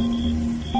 Música